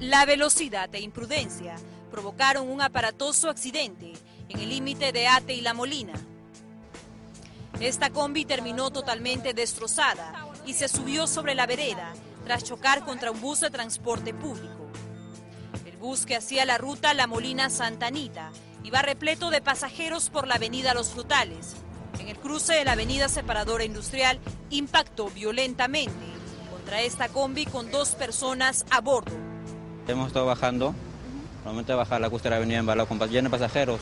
La velocidad e imprudencia provocaron un aparatoso accidente en el límite de Ate y La Molina. Esta combi terminó totalmente destrozada y se subió sobre la vereda tras chocar contra un bus de transporte público. El bus que hacía la ruta La Molina-Santa Anita iba repleto de pasajeros por la avenida Los Frutales. En el cruce de la avenida Separadora Industrial impactó violentamente contra esta combi con dos personas a bordo. Hemos estado bajando, normalmente bajar la la avenida embalado con lleno de pasajeros.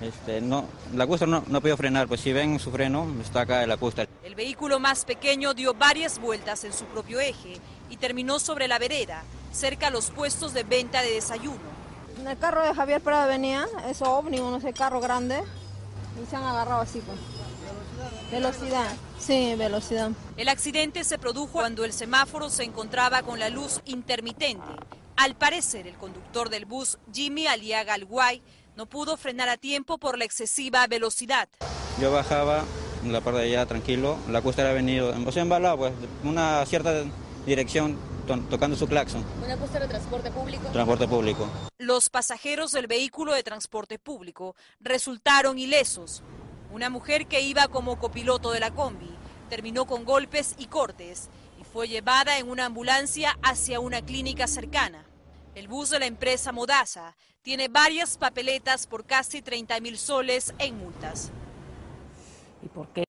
Este, no, la costa no, no podido frenar, pues si ven su freno, está acá en la costa. El vehículo más pequeño dio varias vueltas en su propio eje y terminó sobre la vereda, cerca a los puestos de venta de desayuno. El carro de Javier Prada venía, es ómnibus, no sé, carro grande, y se han agarrado así pues. Velocidad, sí, velocidad. El accidente se produjo cuando el semáforo se encontraba con la luz intermitente. Al parecer, el conductor del bus, Jimmy Aliaga Alguay, no pudo frenar a tiempo por la excesiva velocidad. Yo bajaba en la parte de allá tranquilo, la costa era venido, o sea, embalado, pues, una cierta dirección to tocando su claxon. ¿Una costa de transporte público? Transporte público. Los pasajeros del vehículo de transporte público resultaron ilesos. Una mujer que iba como copiloto de la combi terminó con golpes y cortes y fue llevada en una ambulancia hacia una clínica cercana. El bus de la empresa Modaza tiene varias papeletas por casi 30 mil soles en multas. ¿Y por qué?